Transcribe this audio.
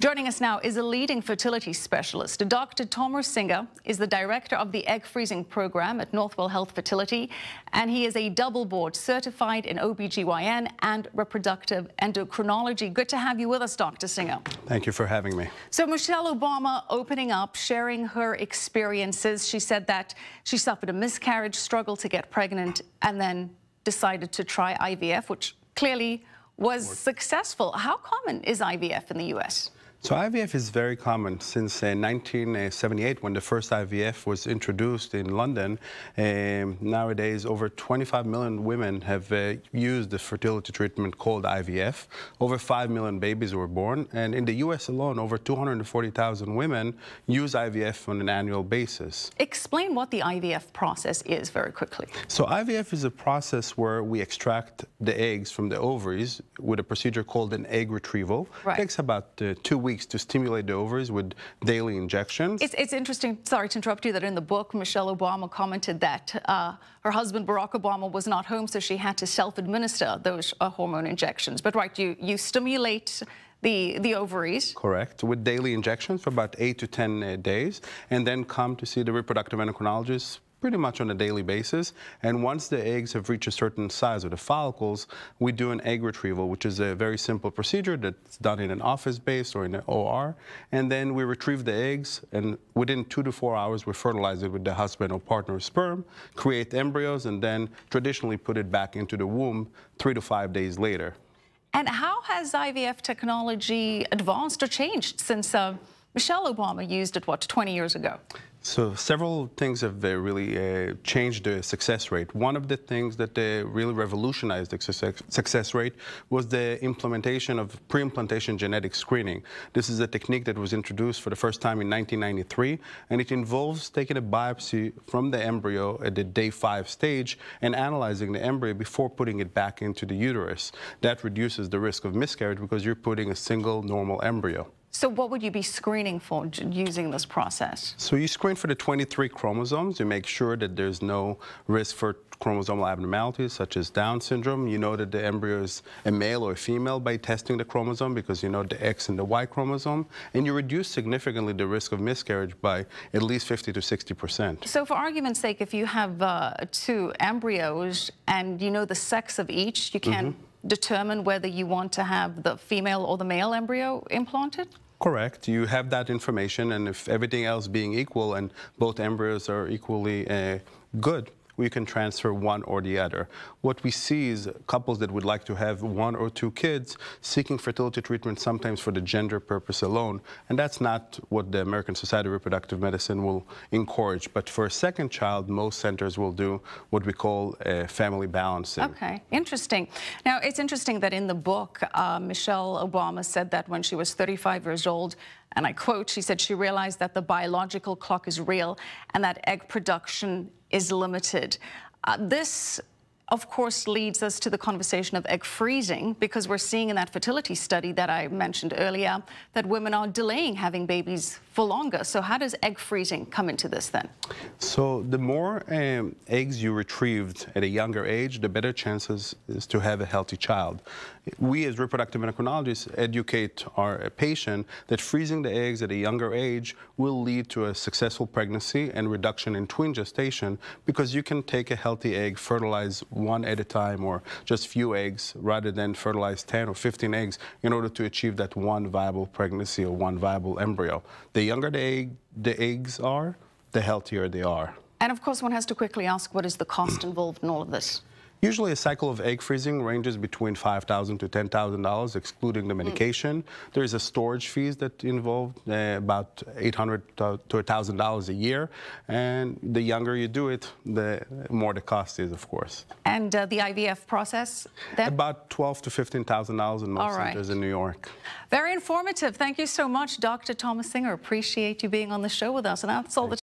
Joining us now is a leading fertility specialist. Dr. Tomer Singer is the director of the egg freezing program at Northwell Health Fertility, and he is a double board certified in OBGYN and reproductive endocrinology. Good to have you with us, Dr. Singer. Thank you for having me. So Michelle Obama opening up, sharing her experiences. She said that she suffered a miscarriage, struggled to get pregnant, and then decided to try IVF, which clearly was successful. How common is IVF in the U.S.? So IVF is very common since uh, 1978 when the first IVF was introduced in London. Um, nowadays, over 25 million women have uh, used the fertility treatment called IVF. Over 5 million babies were born. And in the U.S. alone, over 240,000 women use IVF on an annual basis. Explain what the IVF process is very quickly. So IVF is a process where we extract the eggs from the ovaries with a procedure called an egg retrieval. Right. It takes about uh, two weeks weeks to stimulate the ovaries with daily injections. It's, it's interesting, sorry to interrupt you, that in the book, Michelle Obama commented that uh, her husband, Barack Obama, was not home, so she had to self-administer those uh, hormone injections. But right, you, you stimulate the, the ovaries. Correct, with daily injections for about 8 to 10 uh, days, and then come to see the reproductive endocrinologist pretty much on a daily basis. And once the eggs have reached a certain size of the follicles, we do an egg retrieval, which is a very simple procedure that's done in an office base or in an OR. And then we retrieve the eggs, and within two to four hours, we fertilize it with the husband or partner sperm, create embryos, and then traditionally put it back into the womb three to five days later. And how has IVF technology advanced or changed since uh, Michelle Obama used it, what, 20 years ago? So several things have uh, really uh, changed the success rate. One of the things that uh, really revolutionized the success rate was the implementation of pre-implantation genetic screening. This is a technique that was introduced for the first time in 1993, and it involves taking a biopsy from the embryo at the day five stage and analyzing the embryo before putting it back into the uterus. That reduces the risk of miscarriage because you're putting a single normal embryo. So what would you be screening for using this process? So you screen for the 23 chromosomes to make sure that there's no risk for chromosomal abnormalities such as Down syndrome. You know that the embryo is a male or a female by testing the chromosome because you know the X and the Y chromosome. And you reduce significantly the risk of miscarriage by at least 50 to 60 percent. So for argument's sake, if you have uh, two embryos and you know the sex of each, you can mm -hmm determine whether you want to have the female or the male embryo implanted? Correct. You have that information, and if everything else being equal and both embryos are equally uh, good, we can transfer one or the other. What we see is couples that would like to have one or two kids seeking fertility treatment sometimes for the gender purpose alone, and that's not what the American Society of Reproductive Medicine will encourage. But for a second child, most centers will do what we call a family balancing. Okay, interesting. Now, it's interesting that in the book, uh, Michelle Obama said that when she was 35 years old, and I quote, she said she realized that the biological clock is real and that egg production is limited. Uh, this of course, leads us to the conversation of egg freezing, because we're seeing in that fertility study that I mentioned earlier that women are delaying having babies for longer. So how does egg freezing come into this then? So the more um, eggs you retrieved at a younger age, the better chances is to have a healthy child. We as reproductive endocrinologists educate our patient that freezing the eggs at a younger age will lead to a successful pregnancy and reduction in twin gestation because you can take a healthy egg, fertilize one at a time or just few eggs rather than fertilize 10 or 15 eggs in order to achieve that one viable pregnancy or one viable embryo. The younger the, egg, the eggs are, the healthier they are. And of course, one has to quickly ask, what is the cost involved in all of this? Usually a cycle of egg freezing ranges between 5,000 to $10,000, excluding the medication. Mm. There's a storage fees that involve uh, about $800 to $1,000 a year. And the younger you do it, the more the cost is, of course. And uh, the IVF process? Then? About $12,000 to $15,000 in most right. centers in New York. Very informative. Thank you so much, Dr. Thomas Singer. Appreciate you being on the show with us. And that's all the